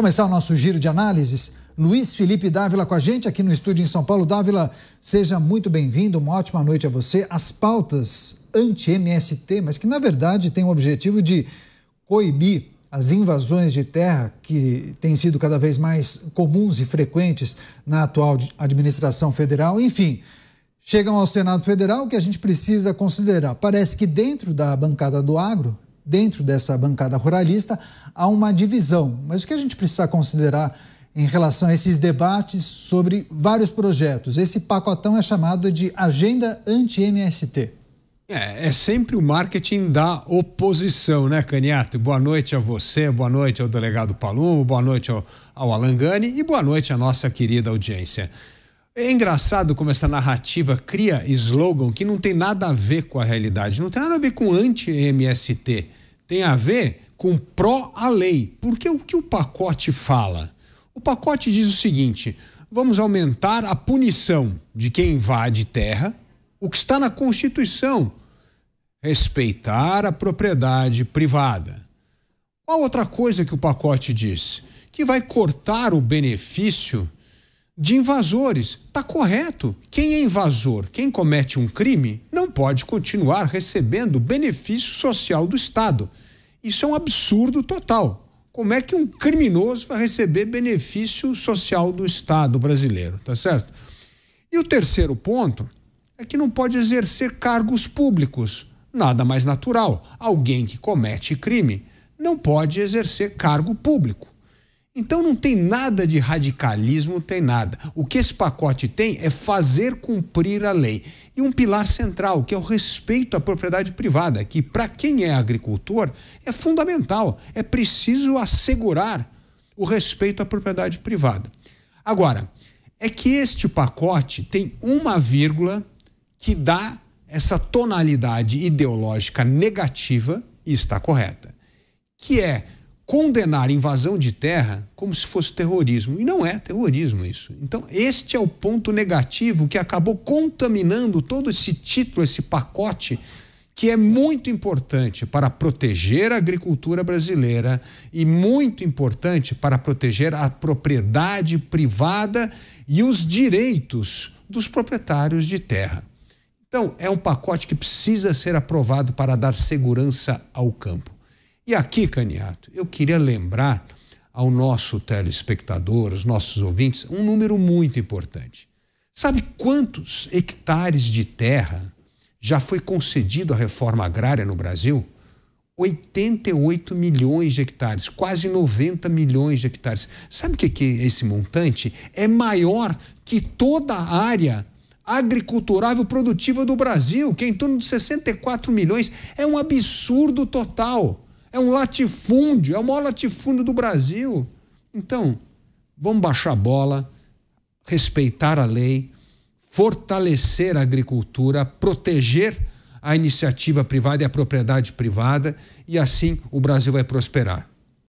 Começar o nosso giro de análises. Luiz Felipe Dávila com a gente aqui no estúdio em São Paulo. Dávila, seja muito bem-vindo, uma ótima noite a você. As pautas anti-MST, mas que na verdade têm o objetivo de coibir as invasões de terra que têm sido cada vez mais comuns e frequentes na atual administração federal. Enfim, chegam ao Senado Federal que a gente precisa considerar. Parece que dentro da bancada do agro, dentro dessa bancada ruralista, há uma divisão. Mas o que a gente precisa considerar em relação a esses debates sobre vários projetos? Esse pacotão é chamado de Agenda Anti-MST. É, é sempre o marketing da oposição, né, Caniato? Boa noite a você, boa noite ao delegado Palumo, boa noite ao, ao Alangani e boa noite à nossa querida audiência. É engraçado como essa narrativa cria slogan que não tem nada a ver com a realidade, não tem nada a ver com anti-MST, tem a ver com pró a lei. Porque o que o pacote fala? O pacote diz o seguinte: vamos aumentar a punição de quem invade terra, o que está na Constituição respeitar a propriedade privada. Qual outra coisa que o pacote diz? Que vai cortar o benefício de invasores. Está correto. Quem é invasor, quem comete um crime, não pode continuar recebendo benefício social do Estado. Isso é um absurdo total. Como é que um criminoso vai receber benefício social do Estado brasileiro, tá certo? E o terceiro ponto é que não pode exercer cargos públicos nada mais natural. Alguém que comete crime não pode exercer cargo público. Então não tem nada de radicalismo, tem nada. O que esse pacote tem é fazer cumprir a lei. E um pilar central, que é o respeito à propriedade privada, que para quem é agricultor é fundamental. É preciso assegurar o respeito à propriedade privada. Agora, é que este pacote tem uma vírgula que dá essa tonalidade ideológica negativa e está correta, que é condenar invasão de terra como se fosse terrorismo. E não é terrorismo isso. Então, este é o ponto negativo que acabou contaminando todo esse título, esse pacote, que é muito importante para proteger a agricultura brasileira e muito importante para proteger a propriedade privada e os direitos dos proprietários de terra. Então, é um pacote que precisa ser aprovado para dar segurança ao campo. E aqui, Caniato, eu queria lembrar ao nosso telespectador, os nossos ouvintes, um número muito importante. Sabe quantos hectares de terra já foi concedido à reforma agrária no Brasil? 88 milhões de hectares, quase 90 milhões de hectares. Sabe o que esse montante? É maior que toda a área agriculturável produtiva do Brasil, que é em torno de 64 milhões. É um absurdo total. É um latifúndio, é o maior latifúndio do Brasil. Então, vamos baixar a bola, respeitar a lei, fortalecer a agricultura, proteger a iniciativa privada e a propriedade privada, e assim o Brasil vai prosperar.